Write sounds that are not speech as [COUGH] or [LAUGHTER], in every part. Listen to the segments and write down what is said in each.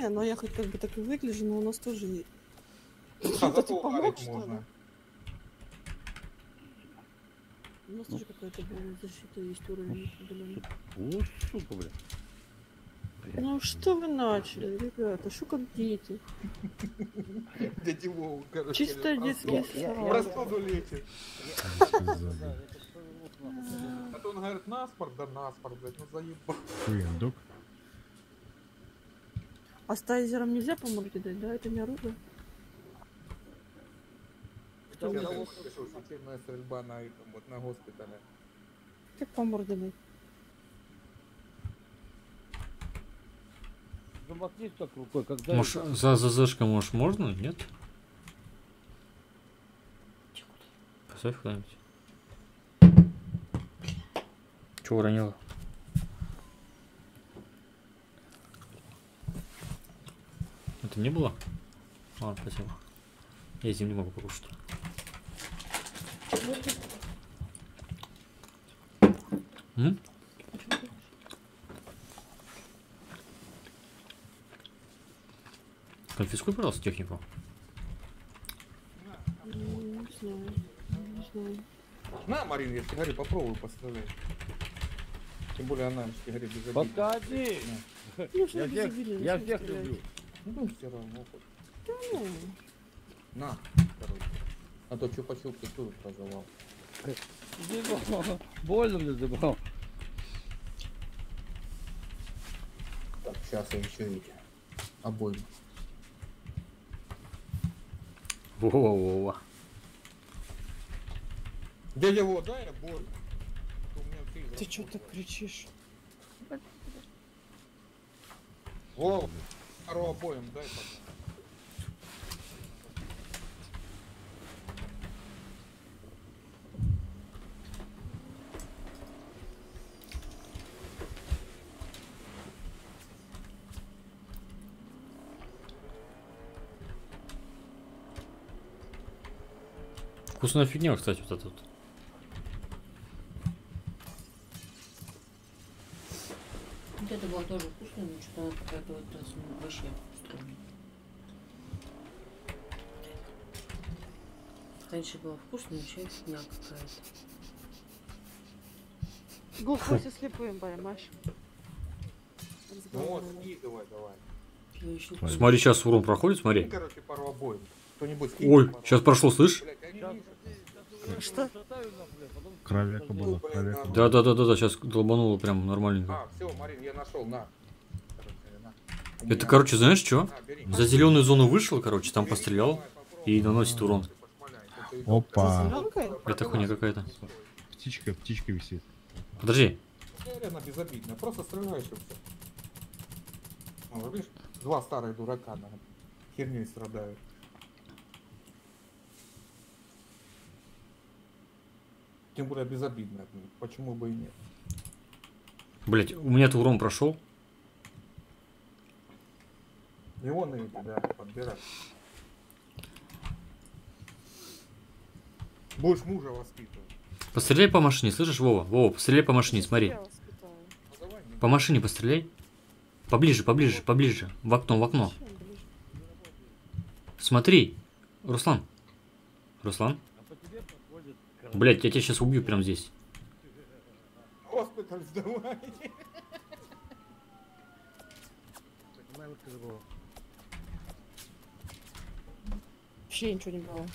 Не, ну я хоть как бы так и выгляжу, но у нас тоже есть. А [LAUGHS] зато помог, можно. У нас тоже какая-то защита есть уровень. Вот сука, блядь. Ну что вы начали, ребята, что как дети? [LAUGHS] Дяди Вову, короче. Чисто я- сад. Простуду лечит. А то он говорит, наспорт, да наспорт, блядь, ну заебал. Док. А с тайзером нельзя по морде дать, да? Это не оружие? Кто Сейчас я стрельба на этом, вот на госпитале. Как по морде дать? Замахнись так рукой, когда... Может, за ЗЗшкой, может, можно? Нет? Поставь куда-нибудь. Чего уронила? Это не было? Ладно, спасибо. Я зим не могу покушать. М? Конфискуй, пожалуйста, технику. Не знаю. Не знаю. На, Марин, я тебе говорю, попробуй пострелять. Тем более она, я тебе говорю, без обиды. Подходи! Ну, что Я всех, я всех люблю. Ну, все равно. хоть. Ну, На, короче. А то чупа-чупы тут разорвал. Забрал. Больно мне забрал. Так, сейчас я еще эти. Обоим. Во-во-во. Дядя Во, дай я боль. У меня ты Ты что так кричишь? Во, пару обоим дай, пожалуйста. Вкусная фигня, кстати, вот эта вот. Вот это было тоже вкусно, но что-то она какая-то вот ну, вообще странная. Раньше было вкусно, но сейчас фигня какая-то. Глухой слепым поймаешь. Ну вот, скидывай давай. Я еще. Смотри, сейчас урон проходит, смотри. короче, пару обоим. Ой, пару. сейчас прошло, слышь? Что? Кровяка была, кровяка. да. Да, да, да, да, да, сейчас долбануло прям нормальненько. А, все, Марин, я нашел, на. Это, короче, знаешь что? Бери. За зеленую зону вышел, короче, там пострелял. и наносит урон. Опа. Это хуйня какая-то. Птичка, птичка висит. Подожди. Реально безобидно, просто стреляешь и все. Ну, видишь, два старых дурака на херней страдают. Тем более безобидно, ну, почему бы и нет. Блять, у меня-то урон прошел. И он и да, подбирать. Будешь мужа воспитывать. Постреляй по машине, слышишь, Вова? Вова, постреляй по машине, смотри. Ну, не По машине постреляй. Поближе, поближе, поближе. В окно, в окно. Смотри. Руслан. Руслан. А по тебе подходит Блять, я тебя сейчас убью прямо здесь. Госпиталь сдавай. Понимаю, вот ты забыл. Вообще ничего не было.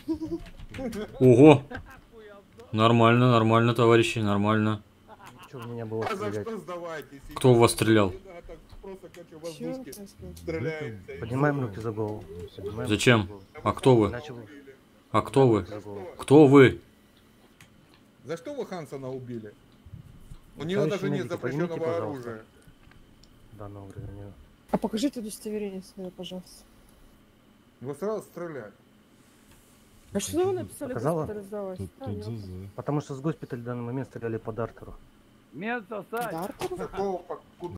Ого. Нормально, нормально, товарищи, нормально. Ничего у меня было А стрелять. что? Кто в вас стрелял? Поднимаем руки за голову. Поднимаем Зачем? руки за голову. А кто вы? А кто вы? Кто вы? За что вы Хансона убили? У него Товарищи даже нет медики, запрещенного оружия. Данного времени. А покажите удостоверение свое, пожалуйста. Его сразу стрелять. А что вы написали Показала? госпитализовать? Тут, А, тут. ЗЗ. Потому что с госпиталя в данный момент стреляли по Дартеру. Место, Сань! Дартер? Какого, куда